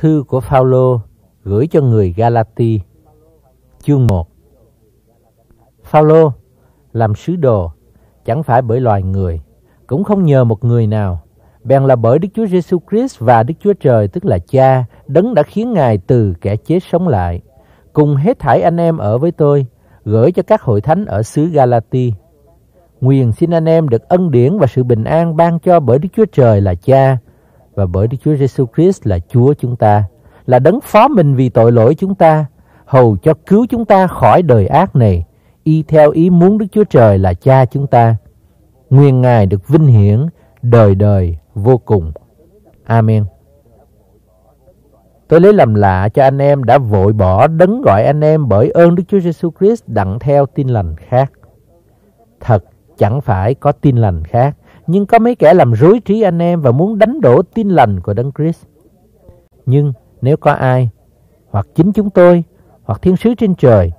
Thư của Phaolô gửi cho người Galati, chương 1. Phaolô làm sứ đồ chẳng phải bởi loài người, cũng không nhờ một người nào, bèn là bởi Đức Chúa Giêsu Christ và Đức Chúa Trời tức là Cha, đấng đã khiến Ngài từ kẻ chết sống lại, cùng hết thảy anh em ở với tôi, gửi cho các hội thánh ở xứ Galati. Nguyện xin anh em được ân điển và sự bình an ban cho bởi Đức Chúa Trời là Cha và bởi Đức Chúa Giêsu Christ là Chúa chúng ta, là đấng phó mình vì tội lỗi chúng ta, hầu cho cứu chúng ta khỏi đời ác này, y theo ý muốn Đức Chúa Trời là Cha chúng ta. Nguyện Ngài được vinh hiển đời đời vô cùng. Amen. Tôi lấy làm lạ cho anh em đã vội bỏ đấng gọi anh em bởi ơn Đức Chúa Giêsu Christ đặng theo tin lành khác. Thật chẳng phải có tin lành khác, nhưng có mấy kẻ làm rối trí anh em và muốn đánh đổ tin lành của Đấng Christ. Nhưng nếu có ai, hoặc chính chúng tôi, hoặc thiên sứ trên trời,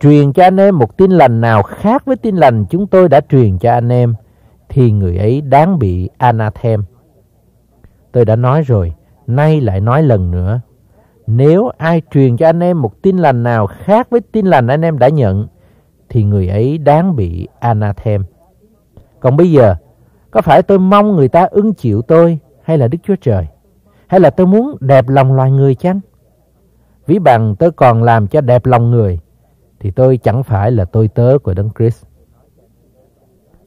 truyền cho anh em một tin lành nào khác với tin lành chúng tôi đã truyền cho anh em, thì người ấy đáng bị anathem. Tôi đã nói rồi, nay lại nói lần nữa. Nếu ai truyền cho anh em một tin lành nào khác với tin lành anh em đã nhận, thì người ấy đáng bị anathem. Còn bây giờ, có phải tôi mong người ta ưng chịu tôi hay là Đức Chúa Trời? Hay là tôi muốn đẹp lòng loài người chăng? Ví bằng tôi còn làm cho đẹp lòng người, thì tôi chẳng phải là tôi tớ của Đấng Christ.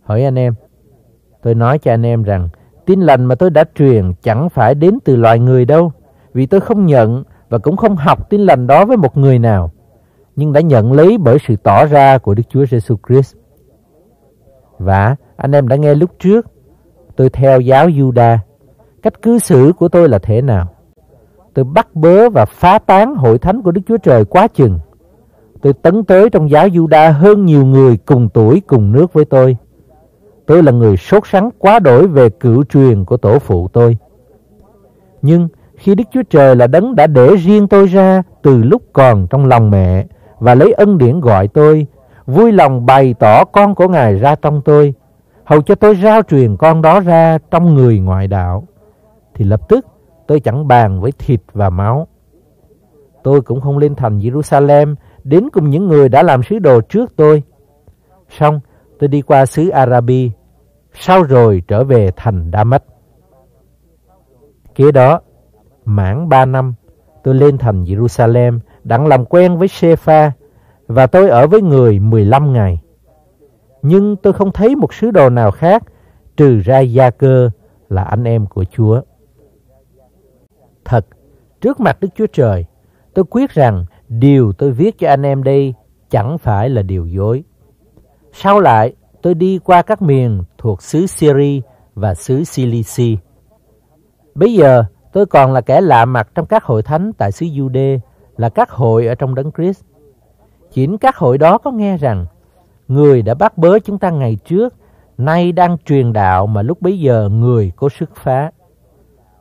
Hỏi anh em, tôi nói cho anh em rằng tin lành mà tôi đã truyền chẳng phải đến từ loài người đâu, vì tôi không nhận và cũng không học tin lành đó với một người nào, nhưng đã nhận lấy bởi sự tỏ ra của Đức Chúa Giêsu Christ. Và anh em đã nghe lúc trước, tôi theo giáo Juda, cách cư xử của tôi là thế nào? Tôi bắt bớ và phá tán hội thánh của Đức Chúa Trời quá chừng. Tôi tấn tới trong giáo Juda hơn nhiều người cùng tuổi cùng nước với tôi. Tôi là người sốt sắng quá đổi về cựu truyền của tổ phụ tôi. Nhưng khi Đức Chúa Trời là đấng đã để riêng tôi ra từ lúc còn trong lòng mẹ và lấy ân điển gọi tôi, vui lòng bày tỏ con của Ngài ra trong tôi, hầu cho tôi rao truyền con đó ra trong người ngoại đạo, thì lập tức tôi chẳng bàn với thịt và máu. Tôi cũng không lên thành Jerusalem đến cùng những người đã làm sứ đồ trước tôi. Xong, tôi đi qua xứ Arabi, sau rồi trở về thành Damas. Kế đó, mãn ba năm, tôi lên thành Jerusalem đặng làm quen với Sepha và tôi ở với người 15 ngày. Nhưng tôi không thấy một sứ đồ nào khác trừ ra Gia Cơ là anh em của Chúa. Thật, trước mặt Đức Chúa Trời, tôi quyết rằng điều tôi viết cho anh em đây chẳng phải là điều dối. Sau lại, tôi đi qua các miền thuộc xứ Syria và xứ Cilici. Bây giờ, tôi còn là kẻ lạ mặt trong các hội thánh tại xứ Jude, là các hội ở trong đấng Christ. Chính các hội đó có nghe rằng người đã bắt bớ chúng ta ngày trước, nay đang truyền đạo mà lúc bấy giờ người có sức phá.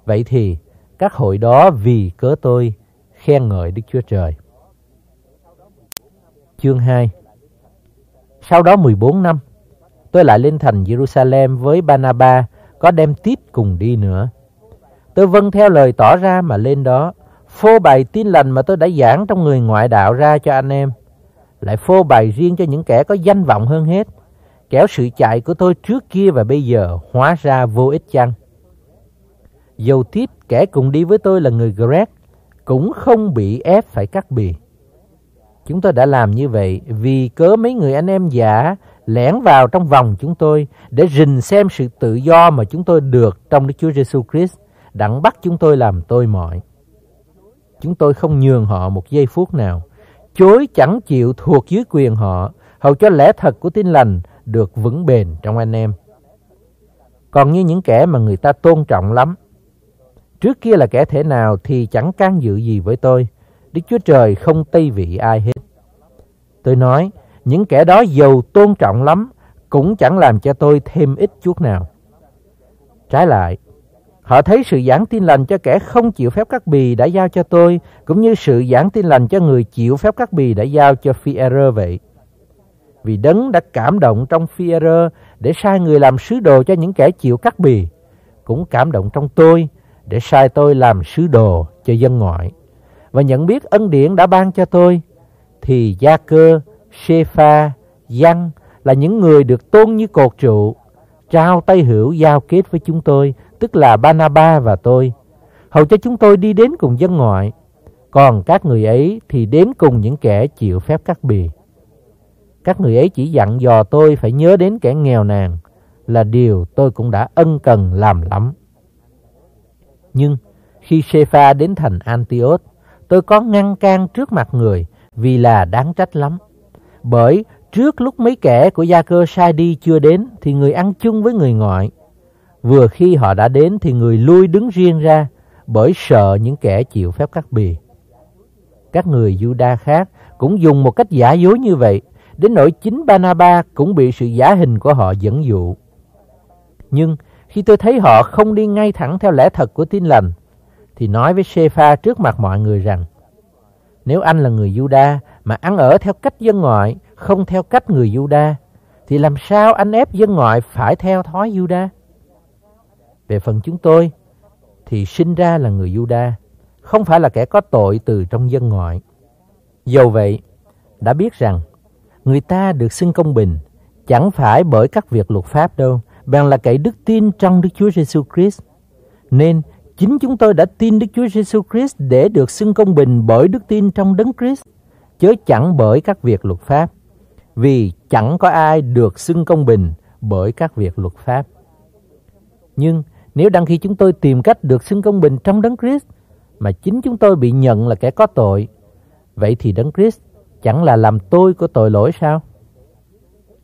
Vậy thì các hội đó vì cớ tôi khen ngợi Đức Chúa Trời. Chương 2 Sau đó 14 năm, tôi lại lên thành Jerusalem với Banaba, có đem tiếp cùng đi nữa. Tôi vâng theo lời tỏ ra mà lên đó, phô bày tin lành mà tôi đã giảng trong người ngoại đạo ra cho anh em. Lại phô bày riêng cho những kẻ có danh vọng hơn hết. Kéo sự chạy của tôi trước kia và bây giờ hóa ra vô ích chăng? Dầu tiếp kẻ cùng đi với tôi là người Greg, cũng không bị ép phải cắt bì. Chúng tôi đã làm như vậy vì cớ mấy người anh em giả lẻn vào trong vòng chúng tôi để rình xem sự tự do mà chúng tôi được trong Đức Chúa Giêsu Christ, đặng bắt chúng tôi làm tôi mọi. Chúng tôi không nhường họ một giây phút nào, chối chẳng chịu thuộc dưới quyền họ, hầu cho lẽ thật của tin lành được vững bền trong anh em. Còn như những kẻ mà người ta tôn trọng lắm, trước kia là kẻ thể nào thì chẳng can dự gì với tôi. Đức Chúa Trời không tây vị ai hết. Tôi nói, những kẻ đó giàu tôn trọng lắm, cũng chẳng làm cho tôi thêm ít chút nào. Trái lại, họ thấy sự giảng tin lành cho kẻ không chịu phép cắt bì đã giao cho tôi, cũng như sự giảng tin lành cho người chịu phép cắt bì đã giao cho phi vậy. Vì đấng đã cảm động trong phi để sai người làm sứ đồ cho những kẻ chịu cắt bì, cũng cảm động trong tôi để sai tôi làm sứ đồ cho dân ngoại và nhận biết ân điển đã ban cho tôi thì Gia Cơ, Shepha, Giăng là những người được tôn như cột trụ, trao tay hữu giao kết với chúng tôi, tức là Banaba và tôi, hầu cho chúng tôi đi đến cùng dân ngoại, còn các người ấy thì đến cùng những kẻ chịu phép cắt bì. Các người ấy chỉ dặn dò tôi phải nhớ đến kẻ nghèo nàn, là điều tôi cũng đã ân cần làm lắm. Nhưng khi Sepha đến thành Antioch, tôi có ngăn can trước mặt người vì là đáng trách lắm. Bởi trước lúc mấy kẻ của gia cơ sai đi chưa đến thì người ăn chung với người ngoại. Vừa khi họ đã đến thì người lui đứng riêng ra bởi sợ những kẻ chịu phép cắt bì. Các người Juda khác cũng dùng một cách giả dối như vậy, đến nỗi chính Banaba cũng bị sự giả hình của họ dẫn dụ. Nhưng khi tôi thấy họ không đi ngay thẳng theo lẽ thật của tin lành, thì nói với Sepha trước mặt mọi người rằng, nếu anh là người Juda mà ăn ở theo cách dân ngoại, không theo cách người Juda, thì làm sao anh ép dân ngoại phải theo thói Juda? Về phần chúng tôi, thì sinh ra là người Juda, không phải là kẻ có tội từ trong dân ngoại. Dầu vậy, đã biết rằng người ta được xưng công bình chẳng phải bởi các việc luật pháp đâu, bằng là cậy đức tin trong Đức Chúa Giêsu Christ. Nên chính chúng tôi đã tin Đức Chúa Giêsu Christ để được xưng công bình bởi đức tin trong Đấng Christ, chớ chẳng bởi các việc luật pháp. Vì chẳng có ai được xưng công bình bởi các việc luật pháp. Nhưng nếu đăng khi chúng tôi tìm cách được xưng công bình trong Đấng Christ mà chính chúng tôi bị nhận là kẻ có tội, vậy thì Đấng Christ chẳng là làm tôi có tội lỗi sao?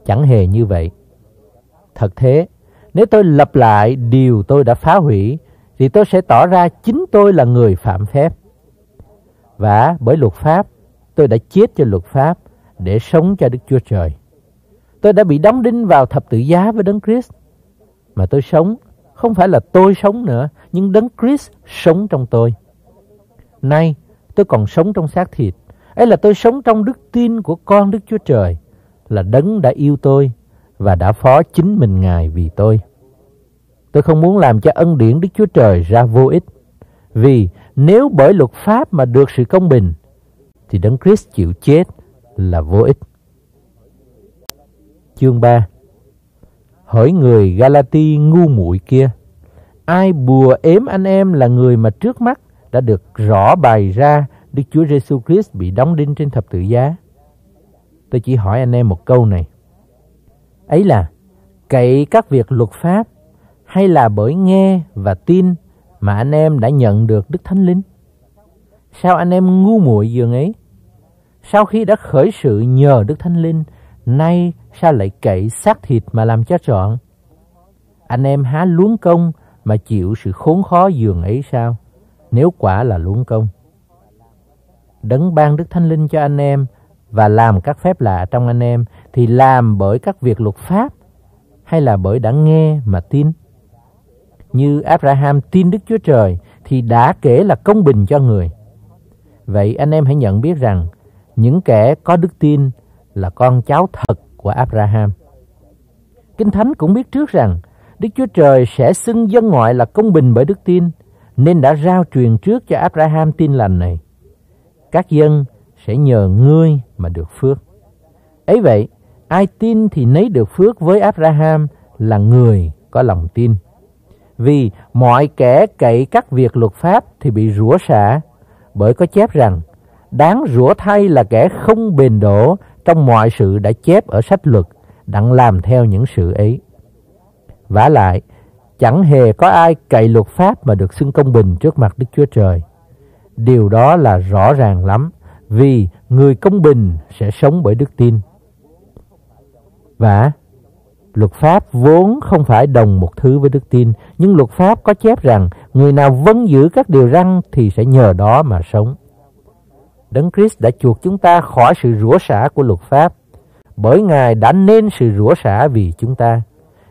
Chẳng hề như vậy. Thật thế, nếu tôi lập lại điều tôi đã phá hủy, thì tôi sẽ tỏ ra chính tôi là người phạm phép. Và bởi luật pháp, tôi đã chết cho luật pháp để sống cho Đức Chúa Trời. Tôi đã bị đóng đinh vào thập tự giá với Đấng Christ. Mà tôi sống không phải là tôi sống nữa, nhưng Đấng Christ sống trong tôi. Nay, tôi còn sống trong xác thịt. Ấy là tôi sống trong đức tin của con Đức Chúa Trời, là Đấng đã yêu tôi và đã phó chính mình Ngài vì tôi. Tôi không muốn làm cho ân điển Đức Chúa Trời ra vô ích. Vì nếu bởi luật pháp mà được sự công bình, thì Đấng Christ chịu chết là vô ích. Chương 3 Hỏi người Galati ngu muội kia, ai bùa ếm anh em là người mà trước mắt đã được rõ bày ra Đức Chúa Giêsu Christ bị đóng đinh trên thập tự giá? Tôi chỉ hỏi anh em một câu này. Ấy là cậy các việc luật pháp hay là bởi nghe và tin mà anh em đã nhận được Đức Thánh Linh? Sao anh em ngu muội dường ấy? Sau khi đã khởi sự nhờ Đức Thánh Linh, nay sao lại cậy xác thịt mà làm cho trọn? Anh em há luống công mà chịu sự khốn khó dường ấy sao? Nếu quả là luống công. Đấng ban Đức Thánh Linh cho anh em và làm các phép lạ trong anh em thì làm bởi các việc luật pháp hay là bởi đã nghe mà tin? Như Abraham tin Đức Chúa Trời thì đã kể là công bình cho người. Vậy anh em hãy nhận biết rằng những kẻ có đức tin là con cháu thật của Abraham. Kinh Thánh cũng biết trước rằng Đức Chúa Trời sẽ xưng dân ngoại là công bình bởi đức tin, nên đã rao truyền trước cho Abraham tin lành này. Các dân sẽ nhờ ngươi mà được phước. Ấy vậy, ai tin thì nấy được phước với Abraham là người có lòng tin. Vì mọi kẻ cậy các việc luật pháp thì bị rủa xả, bởi có chép rằng đáng rủa thay là kẻ không bền đổ trong mọi sự đã chép ở sách luật, đặng làm theo những sự ấy. vả lại, chẳng hề có ai cậy luật pháp mà được xưng công bình trước mặt Đức Chúa Trời. Điều đó là rõ ràng lắm, vì người công bình sẽ sống bởi đức tin. Và luật pháp vốn không phải đồng một thứ với đức tin, nhưng luật pháp có chép rằng người nào vâng giữ các điều răn thì sẽ nhờ đó mà sống. Đấng Christ đã chuộc chúng ta khỏi sự rủa xả của luật pháp, bởi Ngài đã nên sự rủa xả vì chúng ta.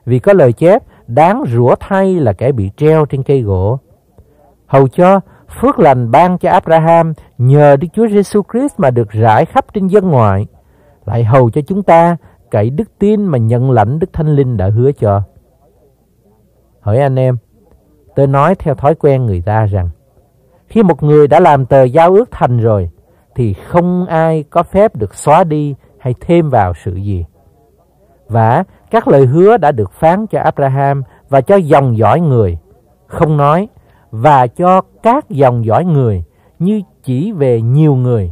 Vì có lời chép, đáng rủa thay là kẻ bị treo trên cây gỗ. Hầu cho phước lành ban cho Abraham nhờ Đức Chúa Giêsu Christ mà được rải khắp trên dân ngoại, lại hầu cho chúng ta cậy đức tin mà nhận lãnh Đức Thánh Linh đã hứa cho. Hỏi anh em, tôi nói theo thói quen người ta rằng, Khi một người đã làm tờ giao ước thành rồi, thì không ai có phép được xóa đi hay thêm vào sự gì. Và các lời hứa đã được phán cho Abraham và cho dòng dõi người, không nói và cho các dòng dõi người như chỉ về nhiều người,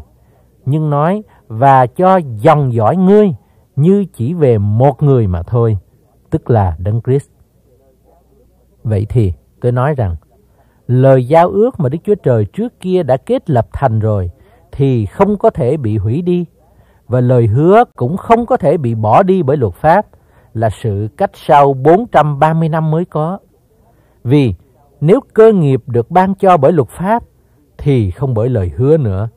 nhưng nói và cho dòng dõi ngươi như chỉ về một người mà thôi, tức là Đấng Christ. Vậy thì tôi nói rằng lời giao ước mà Đức Chúa Trời trước kia đã kết lập thành rồi thì không có thể bị hủy đi, và lời hứa cũng không có thể bị bỏ đi bởi luật pháp, là sự cách sau 430 năm mới có. Vì nếu cơ nghiệp được ban cho bởi luật pháp, thì không bởi lời hứa nữa.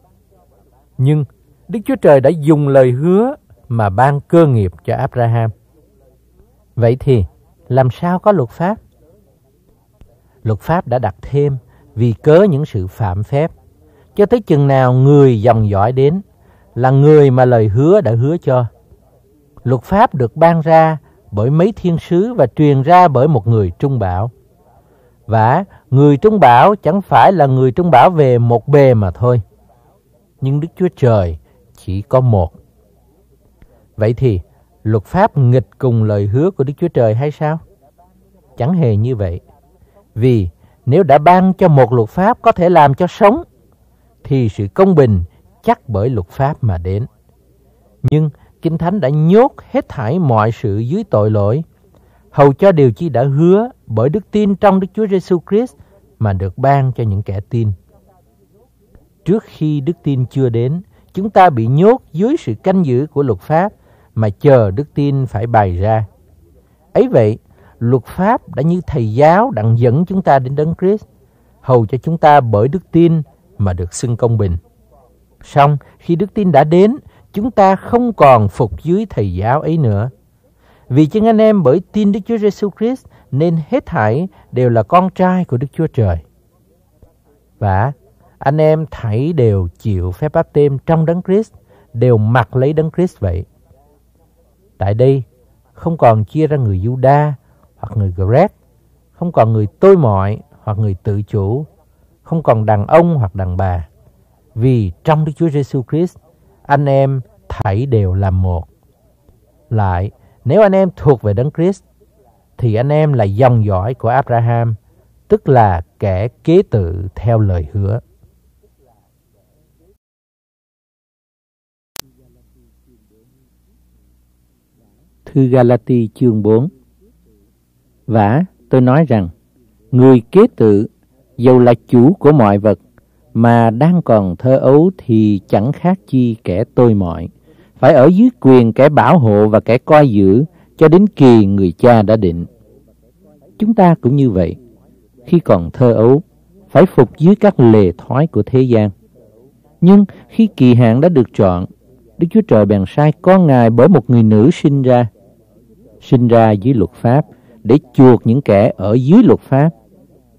Nhưng Đức Chúa Trời đã dùng lời hứa mà ban cơ nghiệp cho Abraham. Vậy thì làm sao có luật pháp? Luật pháp đã đặt thêm vì cớ những sự phạm phép cho tới chừng nào người dòng dõi đến là người mà lời hứa đã hứa cho. Luật pháp được ban ra bởi mấy thiên sứ và truyền ra bởi một người trung bảo. Và người trung bảo chẳng phải là người trung bảo về một bề mà thôi. Nhưng Đức Chúa Trời chỉ có một. Vậy thì luật pháp nghịch cùng lời hứa của Đức Chúa Trời hay sao? Chẳng hề như vậy. Vì nếu đã ban cho một luật pháp có thể làm cho sống, thì sự công bình chắc bởi luật pháp mà đến. Nhưng Kinh Thánh đã nhốt hết thảy mọi sự dưới tội lỗi, hầu cho điều chi đã hứa bởi đức tin trong Đức Chúa Giêsu Christ mà được ban cho những kẻ tin. Trước khi đức tin chưa đến, chúng ta bị nhốt dưới sự canh giữ của luật pháp mà chờ đức tin phải bày ra. Ấy vậy, luật pháp đã như thầy giáo đặng dẫn chúng ta đến đấng Christ, hầu cho chúng ta bởi đức tin mà được xưng công bình. Song khi đức tin đã đến, chúng ta không còn phục dưới thầy giáo ấy nữa. Vì chính anh em bởi tin Đức Chúa Giêsu Christ nên hết thảy đều là con trai của Đức Chúa Trời. Và anh em thảy đều chịu phép báp têm trong đấng Christ, đều mặc lấy đấng Christ vậy. Tại đây không còn chia ra người Juda hoặc người Greg, không còn người tôi mọi hoặc người tự chủ, không còn đàn ông hoặc đàn bà. Vì trong Đức Chúa Giêsu Christ, anh em thảy đều là một. Lại, nếu anh em thuộc về Đấng Christ, thì anh em là dòng dõi của Abraham, tức là kẻ kế tự theo lời hứa. Thư Galati chương 4 Vả, tôi nói rằng, người kế tự, dầu là chủ của mọi vật, mà đang còn thơ ấu thì chẳng khác chi kẻ tôi mọi, phải ở dưới quyền kẻ bảo hộ và kẻ coi giữ cho đến kỳ người cha đã định. Chúng ta cũng như vậy, khi còn thơ ấu, phải phục dưới các lề thói của thế gian. Nhưng khi kỳ hạn đã được chọn, Đức Chúa Trời bèn sai con Ngài bởi một người nữ sinh ra, sinh ra dưới luật pháp để chuộc những kẻ ở dưới luật pháp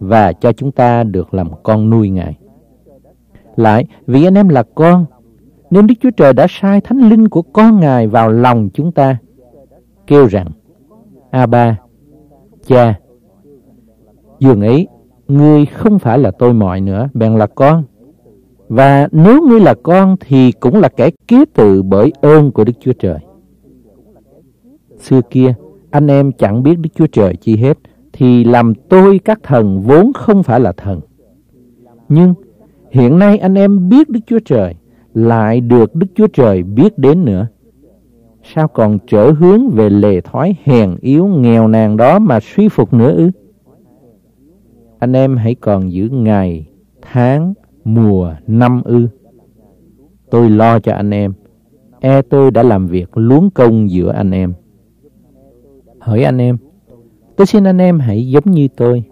và cho chúng ta được làm con nuôi Ngài. Lại, vì anh em là con, nên Đức Chúa Trời đã sai thánh linh của con Ngài vào lòng chúng ta, kêu rằng, A ba, cha, dường ấy, ngươi không phải là tôi mọi nữa, bèn là con. Và nếu ngươi là con thì cũng là kẻ kế tự bởi ơn của Đức Chúa Trời. Xưa kia, anh em chẳng biết Đức Chúa Trời chi hết, thì làm tôi các thần vốn không phải là thần. Nhưng hiện nay anh em biết Đức Chúa Trời, lại được Đức Chúa Trời biết đến nữa. Sao còn trở hướng về lề thói hèn yếu nghèo nàn đó mà suy phục nữa ư? Anh em hãy còn giữ ngày, tháng, mùa, năm ư. Tôi lo cho anh em. E tôi đã làm việc luống công giữa anh em. Hỏi anh em, tôi xin anh em hãy giống như tôi,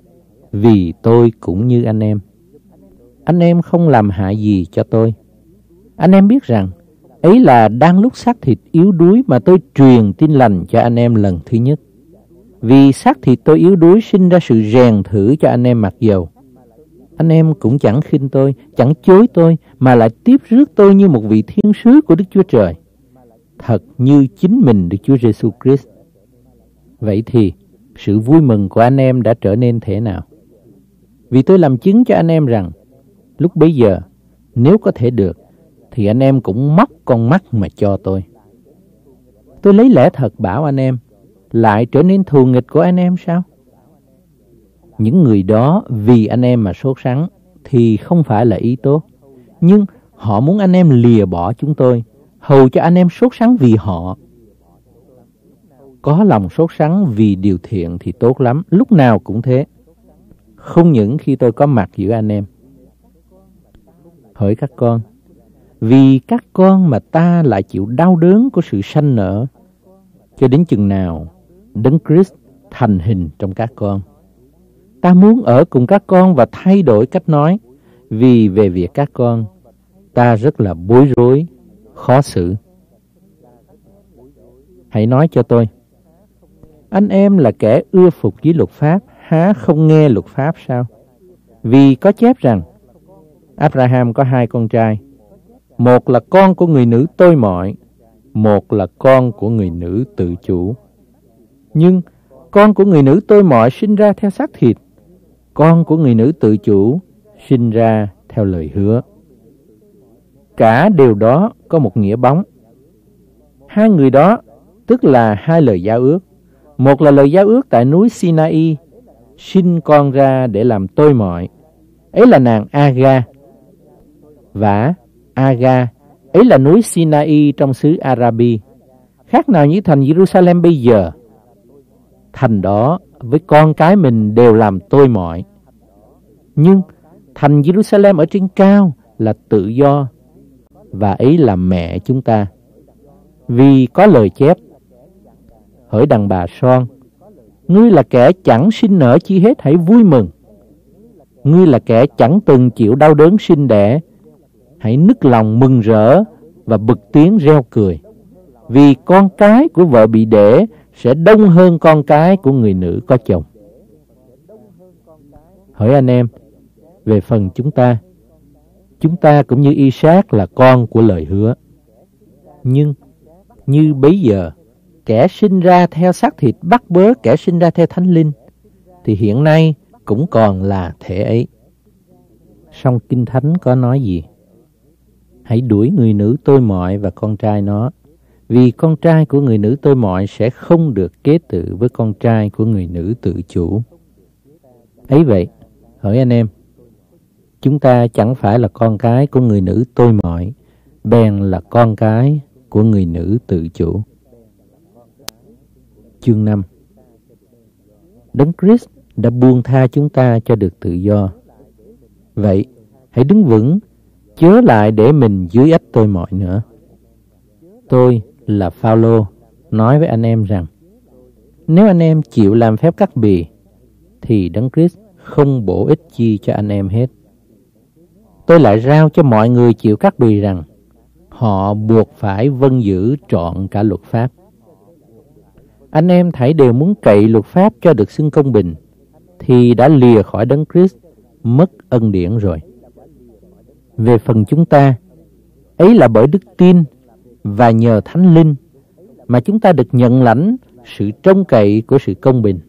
vì tôi cũng như anh em. Anh em không làm hại gì cho tôi. Anh em biết rằng, ấy là đang lúc xác thịt yếu đuối mà tôi truyền tin lành cho anh em lần thứ nhất. Vì xác thịt tôi yếu đuối sinh ra sự rèn thử cho anh em mặc dầu. Anh em cũng chẳng khinh tôi, chẳng chối tôi, mà lại tiếp rước tôi như một vị thiên sứ của Đức Chúa Trời. Thật như chính mình Đức Chúa Giêsu Christ. Vậy thì, sự vui mừng của anh em đã trở nên thế nào? Vì tôi làm chứng cho anh em rằng, Lúc bấy giờ, nếu có thể được, thì anh em cũng móc con mắt mà cho tôi. Tôi lấy lẽ thật bảo anh em, lại trở nên thù nghịch của anh em sao? Những người đó vì anh em mà sốt sắng thì không phải là ý tốt. Nhưng họ muốn anh em lìa bỏ chúng tôi, hầu cho anh em sốt sắng vì họ. Có lòng sốt sắng vì điều thiện thì tốt lắm, lúc nào cũng thế. Không những khi tôi có mặt giữa anh em. Hỡi các con, vì các con mà ta lại chịu đau đớn của sự sanh nở, cho đến chừng nào Đấng Christ thành hình trong các con. Ta muốn ở cùng các con và thay đổi cách nói, vì về việc các con, ta rất là bối rối, khó xử. Hãy nói cho tôi, anh em là kẻ ưa phục với luật pháp, há không nghe luật pháp sao? Vì có chép rằng, Abraham có hai con trai, một là con của người nữ tôi mọi, một là con của người nữ tự chủ. Nhưng con của người nữ tôi mọi sinh ra theo xác thịt, con của người nữ tự chủ sinh ra theo lời hứa. Cả điều đó có một nghĩa bóng. Hai người đó tức là hai lời giao ước. Một là lời giao ước tại núi Sinai, sinh con ra để làm tôi mọi. Ấy là nàng Aga. Và Aga, ấy là núi Sinai trong xứ Arabi. Khác nào như thành Jerusalem bây giờ. Thành đó với con cái mình đều làm tôi mọi. Nhưng thành Jerusalem ở trên cao là tự do và ấy là mẹ chúng ta. Vì có lời chép, hỡi đàn bà son, ngươi là kẻ chẳng sinh nở chi hết hãy vui mừng. Ngươi là kẻ chẳng từng chịu đau đớn sinh đẻ, hãy nức lòng mừng rỡ và bực tiếng reo cười. Vì con cái của vợ bị đẻ sẽ đông hơn con cái của người nữ có chồng. Hỡi anh em, về phần chúng ta, chúng ta cũng như y sát là con của lời hứa. Nhưng như bấy giờ, kẻ sinh ra theo xác thịt bắt bớ kẻ sinh ra theo thánh linh, thì hiện nay cũng còn là thể ấy. Song Kinh Thánh có nói gì? Hãy đuổi người nữ tôi mọi và con trai nó, vì con trai của người nữ tôi mọi sẽ không được kế tự với con trai của người nữ tự chủ. Ấy vậy, hỏi anh em, chúng ta chẳng phải là con cái của người nữ tôi mọi, bèn là con cái của người nữ tự chủ. Chương 5 Đấng Christ đã buông tha chúng ta cho được tự do. Vậy, hãy đứng vững, chớ lại để mình dưới ách tôi mọi nữa. Tôi là Phaolô nói với anh em rằng, nếu anh em chịu làm phép cắt bì, thì Đấng Christ không bổ ích chi cho anh em hết. Tôi lại rao cho mọi người chịu cắt bì rằng, họ buộc phải vâng giữ trọn cả luật pháp. Anh em thảy đều muốn cậy luật pháp cho được xưng công bình, thì đã lìa khỏi đấng Christ, mất ân điển rồi. Về phần chúng ta, ấy là bởi đức tin và nhờ thánh linh mà chúng ta được nhận lãnh sự trông cậy của sự công bình.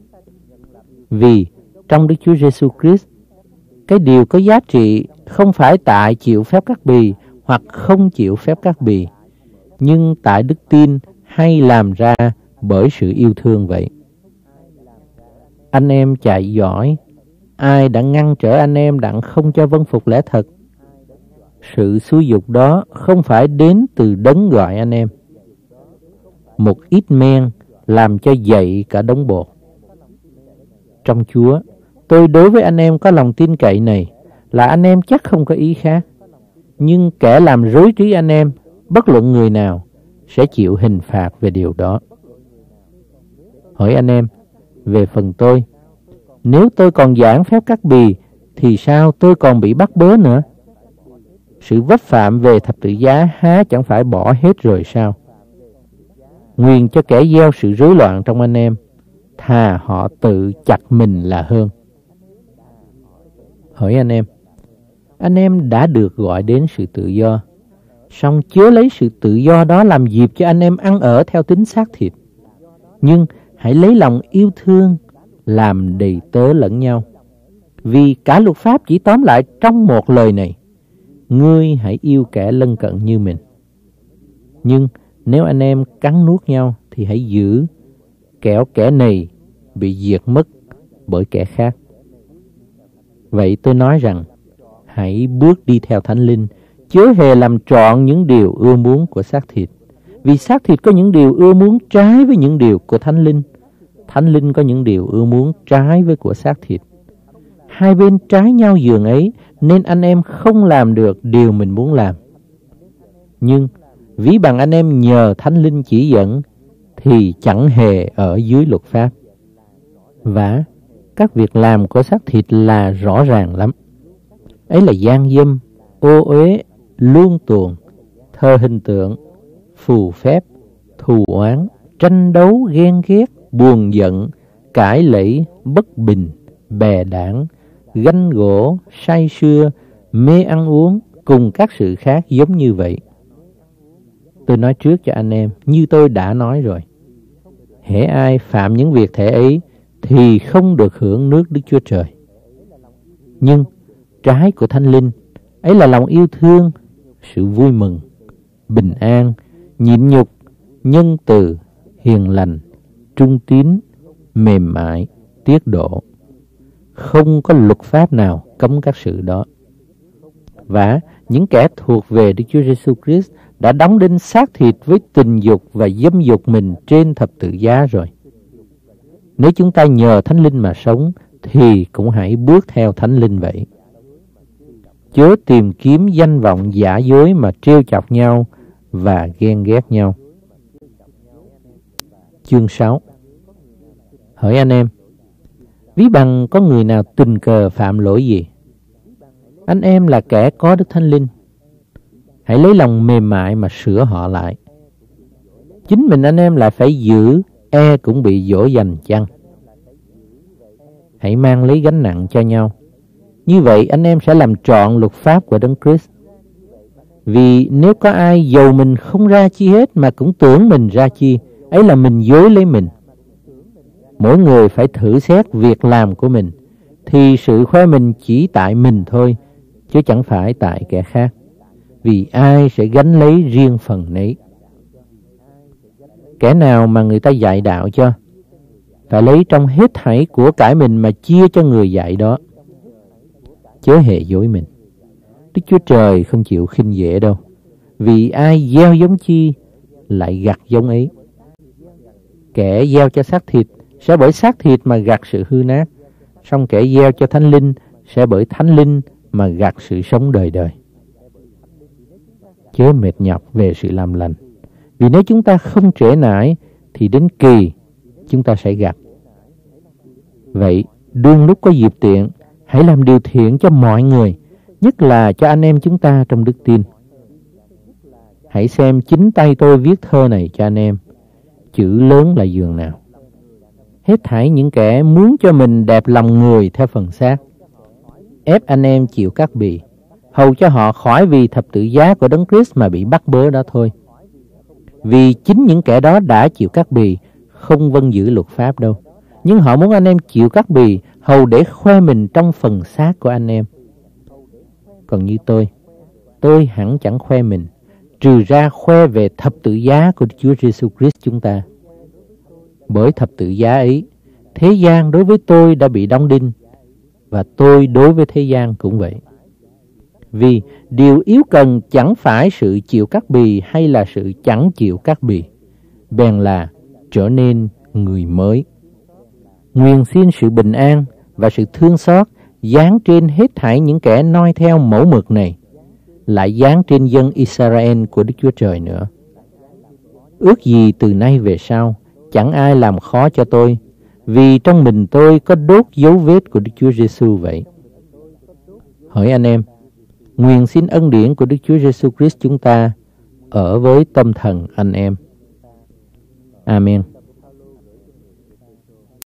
Vì trong Đức Chúa Giêsu Christ, cái điều có giá trị không phải tại chịu phép cắt bì hoặc không chịu phép cắt bì, nhưng tại đức tin hay làm ra bởi sự yêu thương vậy. Anh em chạy giỏi, ai đã ngăn trở anh em đặng không cho vân phục lẽ thật? Sự xúi dục đó không phải đến từ đấng gọi anh em. Một ít men làm cho dậy cả đống bột. Trong Chúa, tôi đối với anh em có lòng tin cậy này là anh em chắc không có ý khác. Nhưng kẻ làm rối trí anh em, bất luận người nào, sẽ chịu hình phạt về điều đó. Hỏi anh em, về phần tôi, nếu tôi còn giảng phép cắt bì, thì sao tôi còn bị bắt bớ nữa? Sự vấp phạm về thập tự giá há chẳng phải bỏ hết rồi sao? Nguyên cho kẻ gieo sự rối loạn trong anh em, thà họ tự chặt mình là hơn. Hỏi anh em, anh em đã được gọi đến sự tự do, song chứa lấy sự tự do đó làm dịp cho anh em ăn ở theo tính xác thịt. Nhưng hãy lấy lòng yêu thương làm đầy tớ lẫn nhau. Vì cả luật pháp chỉ tóm lại trong một lời này. ngươi hãy yêu kẻ lân cận như mình. Nhưng nếu anh em cắn nuốt nhau thì hãy giữ, kẻo kẻ này bị diệt mất bởi kẻ khác. Vậy tôi nói rằng, hãy bước đi theo Thánh Linh, chớ hề làm trọn những điều ưa muốn của xác thịt. Vì xác thịt có những điều ưa muốn trái với những điều của Thánh Linh. Thánh Linh có những điều ưa muốn trái với của xác thịt. Hai bên trái nhau giường ấy nên anh em không làm được điều mình muốn làm. Nhưng ví bằng anh em nhờ Thánh Linh chỉ dẫn thì chẳng hề ở dưới luật pháp. Và các việc làm của xác thịt là rõ ràng lắm. Ấy là gian dâm, ô uế, luôn tuồng, thơ hình tượng, phù phép, thù oán, tranh đấu, ghen ghét, buồn giận, cãi lẫy, bất bình, bè đảng, ganh gỗ, say sưa, mê ăn uống cùng các sự khác giống như vậy. Tôi nói trước cho anh em, như tôi đã nói rồi. Hễ ai phạm những việc thể ấy thì không được hưởng nước Đức Chúa Trời. Nhưng trái của Thánh Linh ấy là lòng yêu thương, sự vui mừng, bình an, nhịn nhục, nhân từ, hiền lành, trung tín, mềm mại, tiết độ. Không có luật pháp nào cấm các sự đó. Và những kẻ thuộc về Đức Chúa Giêsu Christ đã đóng đinh xác thịt với tình dục và dâm dục mình trên thập tự giá rồi. Nếu chúng ta nhờ Thánh Linh mà sống, thì cũng hãy bước theo Thánh Linh vậy. Chớ tìm kiếm danh vọng giả dối mà trêu chọc nhau và ghen ghét nhau. Chương 6 Hỏi anh em, ví bằng có người nào tình cờ phạm lỗi gì? Anh em là kẻ có Đức Thánh Linh. Hãy lấy lòng mềm mại mà sửa họ lại. Chính mình anh em lại phải giữ e cũng bị dỗ dành chăng? Hãy mang lấy gánh nặng cho nhau. Như vậy anh em sẽ làm trọn luật pháp của Đấng Christ. Vì nếu có ai giàu mình không ra chi hết mà cũng tưởng mình ra chi, ấy là mình dối lấy mình. Mỗi người phải thử xét việc làm của mình, thì sự khoe mình chỉ tại mình thôi, chứ chẳng phải tại kẻ khác. Vì ai sẽ gánh lấy riêng phần nấy. Kẻ nào mà người ta dạy đạo cho, phải lấy trong hết thảy của cải mình mà chia cho người dạy đó. Chớ hề dối mình. Đức Chúa Trời không chịu khinh dễ đâu. Vì ai gieo giống chi lại gặt giống ấy. Kẻ gieo cho xác thịt sẽ bởi xác thịt mà gặt sự hư nát. song kẻ gieo cho thánh linh sẽ bởi thánh linh mà gặt sự sống đời đời. Chớ mệt nhọc về sự làm lành. Vì nếu chúng ta không trễ nải thì đến kỳ chúng ta sẽ gặt. Vậy, đương lúc có dịp tiện, hãy làm điều thiện cho mọi người, nhất là cho anh em chúng ta trong đức tin. Hãy xem chính tay tôi viết thơ này cho anh em. Chữ lớn là giường nào. Hết thảy những kẻ muốn cho mình đẹp lòng người theo phần xác. Ép anh em chịu các bì, hầu cho họ khỏi vì thập tự giá của Đấng Christ mà bị bắt bớ đó thôi. Vì chính những kẻ đó đã chịu các bì, không vâng giữ luật pháp đâu. Nhưng họ muốn anh em chịu các bì, hầu để khoe mình trong phần xác của anh em. Còn như tôi, tôi hẳn chẳng khoe mình, trừ ra khoe về thập tự giá của Chúa Giêsu Christ chúng ta. Bởi thập tự giá ấy, thế gian đối với tôi đã bị đóng đinh, và tôi đối với thế gian cũng vậy. Vì điều yếu cần chẳng phải sự chịu cắt bì hay là sự chẳng chịu cắt bì, bèn là trở nên người mới. Nguyện xin sự bình an và sự thương xót dán trên hết thảy những kẻ noi theo mẫu mực này, lại giáng trên dân Israel của Đức Chúa Trời nữa. Ước gì từ nay về sau, chẳng ai làm khó cho tôi, vì trong mình tôi có đốt dấu vết của Đức Chúa Giêsu vậy. Hỏi anh em, nguyện xin ân điển của Đức Chúa Giêsu Christ chúng ta ở với tâm thần anh em. Amen.